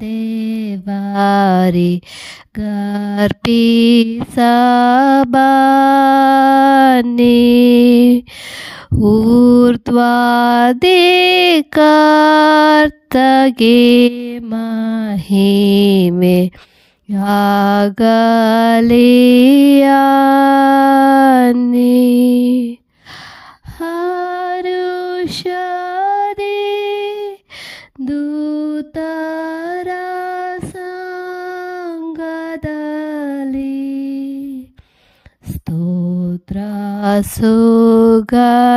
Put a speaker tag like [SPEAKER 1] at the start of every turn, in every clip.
[SPEAKER 1] देवारि गर्पी सबानि ऊर्ध्वादिकर्तगे महिमे यागलियानि। दूतरासङ्गदलि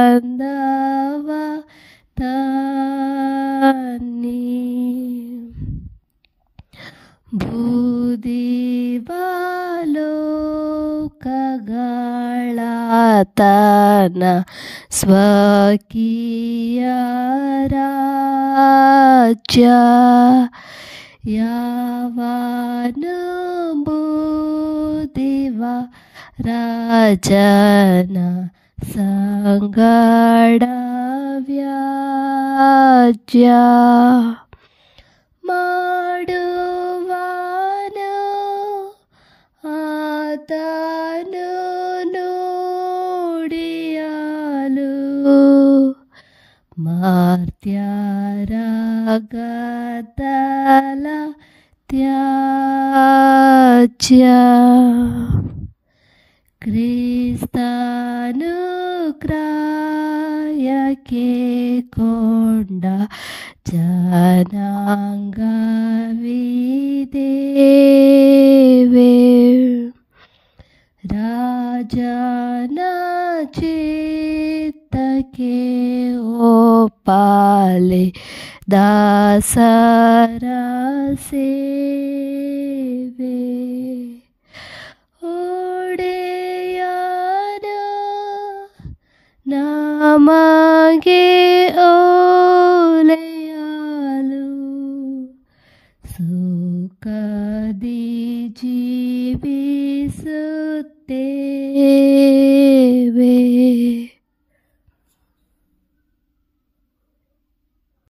[SPEAKER 1] स्तोत्रसुगन्धवा तानि ಭೂದಿವಾಲೋಕಗಳತನ ಸ್ವಕೀಯ ರಾಜ್ಯ ಯಾವನು ಬುದ್ಧಿವ ರಾಜನ ಸಂಗಡ ವ್ಯಾಜ್ಯ ಮಾಡುವನು ಆತನು ನುಡಿಯಲು Inicia Kristanukrayake konda janangavideve Rajana chittake पाले दासरा से वे ओड़े याना ना मांगे ओले आलू सुका दीजी भी सुते